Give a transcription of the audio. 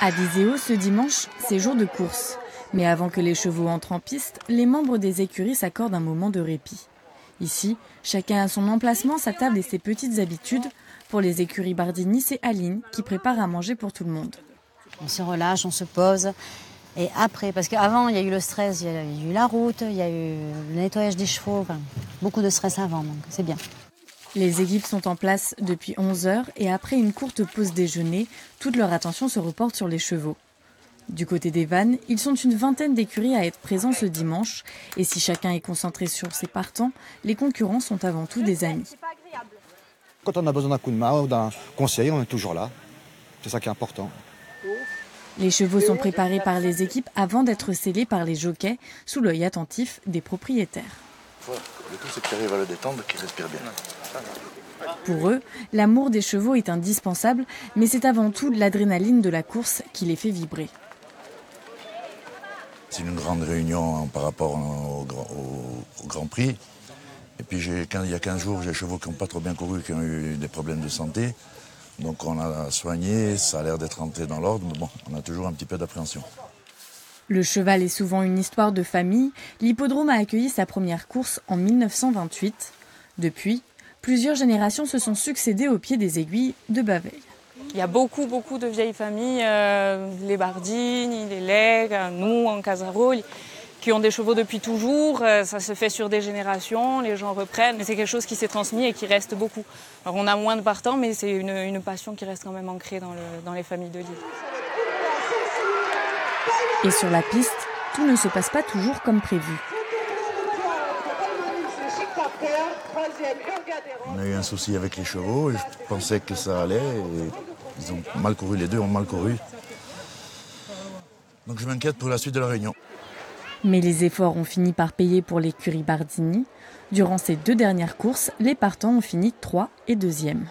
À Viseo, ce dimanche, c'est jour de course. Mais avant que les chevaux entrent en piste, les membres des écuries s'accordent un moment de répit. Ici, chacun a son emplacement, sa table et ses petites habitudes. Pour les écuries Bardini, c'est Aline qui prépare à manger pour tout le monde. On se relâche, on se pose. Et après, parce qu'avant, il y a eu le stress, il y a eu la route, il y a eu le nettoyage des chevaux, beaucoup de stress avant, donc c'est bien. Les équipes sont en place depuis 11 heures et après une courte pause déjeuner, toute leur attention se reporte sur les chevaux. Du côté des vannes, ils sont une vingtaine d'écuries à être présents ce dimanche et si chacun est concentré sur ses partants, les concurrents sont avant tout des amis. Quand on a besoin d'un coup de main ou d'un conseil, on est toujours là. C'est ça qui est important. Les chevaux sont préparés par les équipes avant d'être scellés par les jockeys sous l'œil attentif des propriétaires. Le tout, c'est qu'ils arrivent à le détendre, qu'ils respirent bien. Pour eux, l'amour des chevaux est indispensable, mais c'est avant tout l'adrénaline de la course qui les fait vibrer. C'est une grande réunion par rapport au, Grand Prix. Et puis il y a 15 jours, j'ai des chevaux qui n'ont pas trop bien couru, qui ont eu des problèmes de santé. Donc on a soigné, ça a l'air d'être entré dans l'ordre, mais bon, on a toujours un petit peu d'appréhension. Le cheval est souvent une histoire de famille. L'hippodrome a accueilli sa première course en 1928. Depuis, plusieurs générations se sont succédées au pied des aiguilles de Baveille. Il y a beaucoup, beaucoup de vieilles familles, euh, les Bardini, les Legs, nous en Casarol, qui ont des chevaux depuis toujours. Euh, ça se fait sur des générations, les gens reprennent. Mais c'est quelque chose qui s'est transmis et qui reste beaucoup. Alors on a moins de partants, mais c'est une, passion qui reste quand même ancrée dans les familles de l'île. Et sur la piste, tout ne se passe pas toujours comme prévu. On a eu un souci avec les chevaux, je pensais que ça allait, et ils ont mal couru, les deux ont mal couru. Donc je m'inquiète pour la suite de la réunion. Mais les efforts ont fini par payer pour l'écurie Bardini. Durant ces deux dernières courses, les partants ont fini 3 et 2e.